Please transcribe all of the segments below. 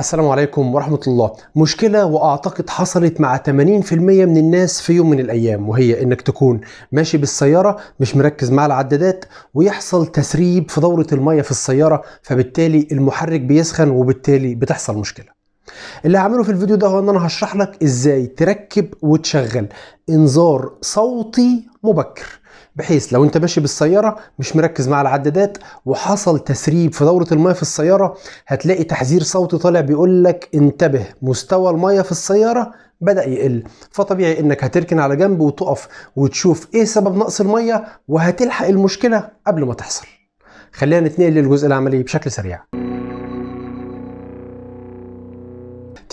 السلام عليكم ورحمة الله. مشكلة وأعتقد حصلت مع 80% من الناس في يوم من الأيام وهي إنك تكون ماشي بالسيارة مش مركز مع العدادات ويحصل تسريب في دورة المية في السيارة فبالتالي المحرك بيسخن وبالتالي بتحصل مشكلة. اللي هعمله في الفيديو ده هو إن أنا هشرح لك إزاي تركب وتشغل. إنذار صوتي مبكر. بحيث لو انت ماشي بالسيارة مش مركز مع العدادات وحصل تسريب في دورة المياه في السيارة هتلاقي تحذير صوتي طالع بيقول لك انتبه مستوى المياه في السيارة بدأ يقل. فطبيعي انك هتركن على جنب وتقف وتشوف إيه سبب نقص المياه وهتلحق المشكلة قبل ما تحصل. خلينا نتنقل للجزء العملي بشكل سريع.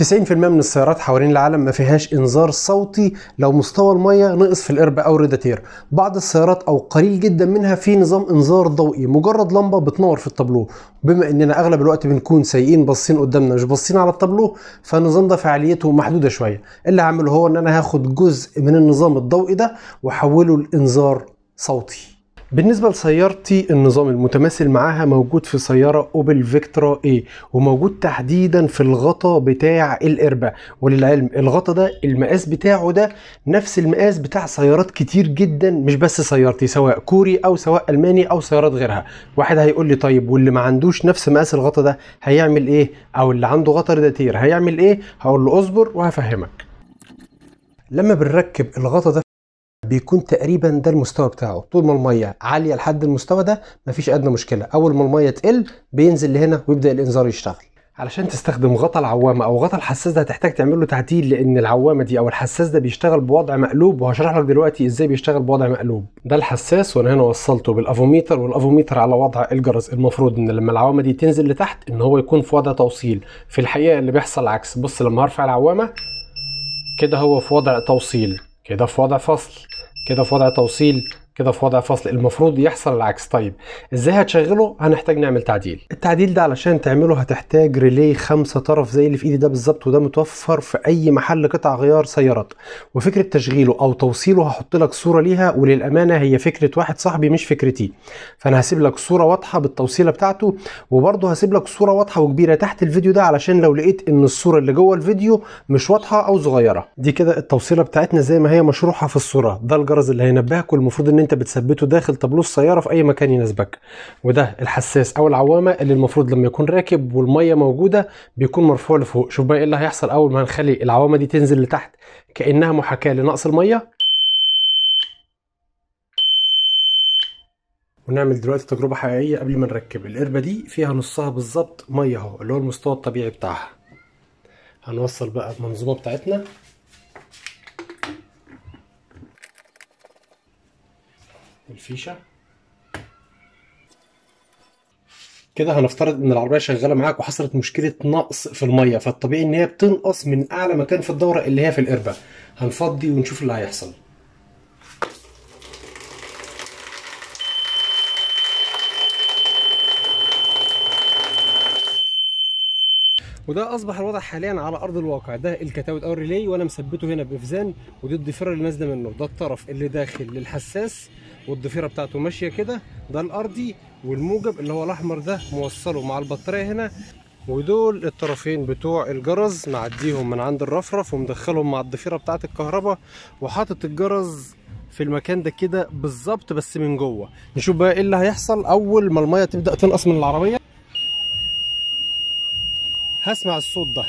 90% من السيارات حوالين العالم ما فيهاش إنذار صوتي لو مستوى المية نقص في القربة أو الريداتير. بعض السيارات أو قليل جدا منها في نظام إنذار ضوئي. مجرد لمبة بتنور في التابلو. بما إننا أغلب الوقت بنكون سايقين باصين قدامنا مش باصين على التابلو فالنظام ده فعاليته محدودة شوية. اللي هعمله هو إن أنا هاخد جزء من النظام الضوئي ده وأحوله لإنذار صوتي. بالنسبة لسيارتي النظام المتماثل معاها موجود في سيارة أوبل فيكترا اي وموجود تحديدا في الغطا بتاع القربة وللعلم الغطا ده المقاس بتاعه ده نفس المقاس بتاع سيارات كتير جدا مش بس سيارتي سواء كوري أو سواء ألماني أو سيارات غيرها. واحد هيقول لي طيب واللي ما عندوش نفس مقاس الغطا ده هيعمل إيه؟ أو اللي عنده غطا ريداتير هيعمل إيه؟ هقول له اصبر وهفهمك. لما بنركب الغطا ده بيكون تقريبا ده المستوى بتاعه. طول ما المية عالية لحد المستوى ده مفيش أدنى مشكلة. أول ما المية تقل بينزل لهنا ويبدأ الإنذار يشتغل. علشان تستخدم غطا العوامة أو غطا الحساس ده هتحتاج تعمل له تعديل لأن العوامة دي أو الحساس ده بيشتغل بوضع مقلوب وهشرح لك دلوقتي إزاي بيشتغل بوضع مقلوب. ده الحساس وأنا هنا وصلته بالأفوميتر والأفوميتر على وضع الجرس. المفروض إن لما العوامة دي تنزل لتحت إن هو يكون في وضع توصيل. في الحقيقة اللي بيحصل العكس. بص لما هرفع العوامة كده هو في وضع توصيل كده في وضع فصل. كده في وضع توصيل كده في وضع فصل. المفروض يحصل العكس. طيب إزاي هتشغله؟ هنحتاج نعمل تعديل. التعديل ده علشان تعمله هتحتاج ريلي خمسة طرف زي اللي في إيدي ده بالظبط وده متوفر في أي محل قطع غيار سيارات. وفكرة تشغيله أو توصيله هحط لك صورة ليها وللأمانة هي فكرة واحد صاحبي مش فكرتي. فأنا هسيب لك صورة واضحة بالتوصيلة بتاعته وبرضه هسيب لك صورة واضحة وكبيرة تحت الفيديو ده علشان لو لقيت إن الصورة اللي جوه الفيديو مش واضحة أو صغيرة. دي كده التوصيلة بتاعتنا زي ما هي مشروحة في الصورة. ده الجرس اللي هينبهك والمفروض إن انت بتثبته داخل طابلوه السيارة في أي مكان يناسبك. وده الحساس أو العوامة اللي المفروض لما يكون راكب والمية موجودة بيكون مرفوع لفوق. شوف بقى إيه اللي هيحصل أول ما هنخلي العوامة دي تنزل لتحت. كأنها محاكاة لنقص المية. ونعمل دلوقتي تجربة حقيقية قبل ما نركب. القربة دي فيها نصها بالظبط مية أهو اللي هو المستوى الطبيعي بتاعها. هنوصل بقى المنظومة بتاعتنا. الفيشة. كده هنفترض إن العربية شغالة معاك وحصلت مشكلة نقص في المية فالطبيعي إن هي بتنقص من أعلى مكان في الدورة اللي هي في القربه هنفضي ونشوف اللي هيحصل. وده أصبح الوضع حاليا على أرض الواقع. ده الكتاوت أو الريلي وأنا مثبته هنا بإفزان ودي الضفيره اللي نازله منه. ده الطرف اللي داخل للحساس. والضفيرة بتاعته ماشية كده. ده الأرضي والموجب اللي هو الأحمر ده موصله مع البطارية هنا. ودول الطرفين بتوع الجرز معديهم من عند الرفرف ومدخلهم مع الضفيرة بتاعه الكهرباء. وحاطط الجرز في المكان ده كده بالظبط بس من جوه. نشوف بقى إيه اللي هيحصل أول ما المية تبدأ تنقص من العربية. هسمع الصوت ده.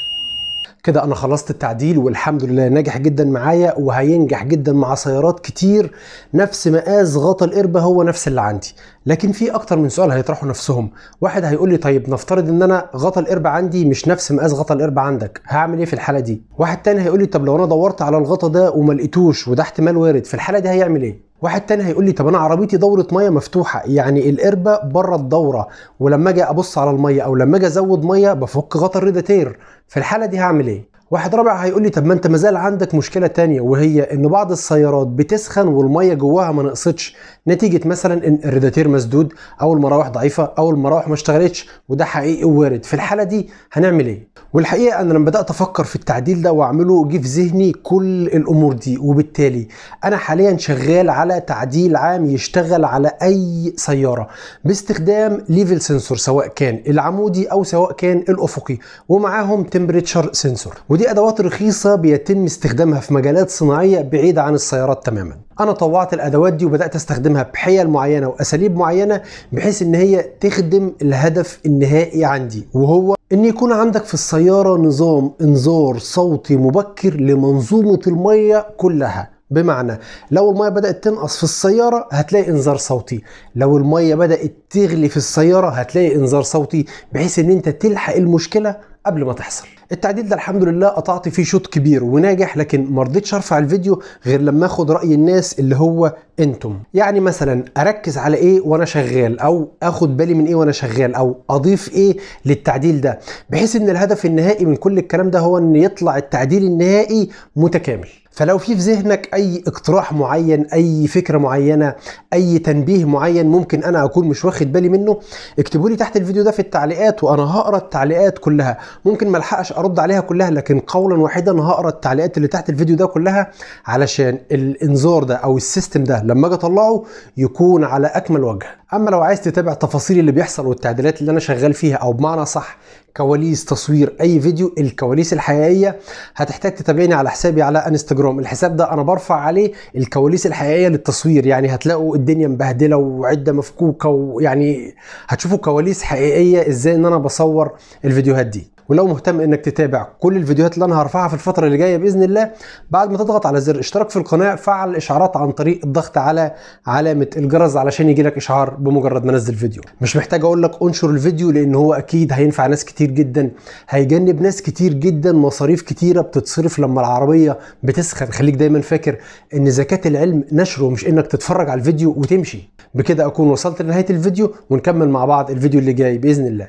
كده أنا خلصت التعديل والحمد لله ناجح جدا معايا وهينجح جدا مع سيارات كتير. نفس مقاس غطا القربة هو نفس اللي عندي. لكن في أكتر من سؤال هيطرحوا نفسهم. واحد هيقول لي طيب نفترض إن أنا غطا القربة عندي مش نفس مقاس غطا القربة عندك. هعمل إيه في الحالة دي؟ واحد تاني هيقول لي طب لو أنا دورت على الغطا ده وما لقيتوش وده احتمال وارد في الحالة دي هيعمل إيه؟ واحد تاني هيقول لي طب أنا عربيتي دورة مية مفتوحة يعني القربة بره الدورة ولما أجي أبص على المية أو لما أجي أزود مية بفك غطا الريداتير في الحالة دي هعمل إيه؟ واحد رابع هيقول لي طب ما انت مازال عندك مشكلة تانية وهي إن بعض السيارات بتسخن والمية جواها ما نقصتش. نتيجة مثلا إن الريداتير مسدود أو المراوح ضعيفة أو المراوح ما اشتغلتش وده حقيقي وارد في الحالة دي هنعمل إيه؟ والحقيقة أنا لما بدأت أفكر في التعديل ده وأعمله جه في ذهني كل الأمور دي. وبالتالي أنا حاليا شغال على تعديل عام يشتغل على أي سيارة باستخدام level sensor سواء كان العمودي أو سواء كان الأفقي ومعاهم temperature sensor ودي أدوات رخيصة بيتم استخدامها في مجالات صناعية بعيدة عن السيارات تماما. أنا طوعت الأدوات دي وبدأت أستخدمها بحيل معينة وأساليب معينة بحيث إن هي تخدم الهدف النهائي عندي وهو إن يكون عندك في السيارة نظام إنذار صوتي مبكر لمنظومة المية كلها. بمعنى لو المية بدأت تنقص في السيارة هتلاقي إنذار صوتي. لو المية بدأت تغلي في السيارة هتلاقي إنذار صوتي بحيث إن أنت تلحق المشكلة قبل ما تحصل. التعديل ده الحمد لله قطعت فيه شوط كبير وناجح لكن ما رضيتش أرفع الفيديو غير لما آخد رأي الناس اللي هو أنتم. يعني مثلا أركز على إيه وأنا شغال أو آخد بالي من إيه وأنا شغال أو أضيف إيه للتعديل ده بحيث إن الهدف النهائي من كل الكلام ده هو إن يطلع التعديل النهائي متكامل. فلو في في ذهنك أي اقتراح معين أي فكرة معينة أي تنبيه معين ممكن أنا أكون مش واخد بالي منه اكتبوا لي تحت الفيديو ده في التعليقات وأنا هقرأ التعليقات كلها. ممكن ما ألحقش أرد عليها كلها لكن قولا واحدا هقرأ التعليقات اللي تحت الفيديو ده كلها علشان الإنذار ده أو ال system ده لما أجي أطلعه يكون على أكمل وجه. أما لو عايز تتابع تفاصيل اللي بيحصل والتعديلات اللي أنا شغال فيها أو بمعنى صح كواليس تصوير أي فيديو الكواليس الحقيقية هتحتاج تتابعني على حسابي على انستجرام. الحساب ده أنا برفع عليه الكواليس الحقيقية للتصوير. يعني هتلاقوا الدنيا مبهدلة وعدة مفكوكة ويعني هتشوفوا كواليس حقيقية إزاي إن أنا بصور الفيديوهات دي. ولو مهتم إنك تتابع كل الفيديوهات اللي أنا هرفعها في الفترة اللي جاية بإذن الله بعد ما تضغط على زر اشتراك في القناة فعل الاشعارات عن طريق الضغط على علامة الجرس علشان يجي لك إشعار بمجرد ما أنزل فيديو. مش محتاج أقول لك انشر الفيديو لأن هو أكيد هينفع ناس كتير جدا هيجنب ناس كتير جدا مصاريف كتيرة بتتصرف لما العربية بتسخن. خليك دايما فاكر إن زكاة العلم نشره مش إنك تتفرج على الفيديو وتمشي. بكده أكون وصلت لنهاية الفيديو ونكمل مع بعض الفيديو اللي جاي بإذن الله.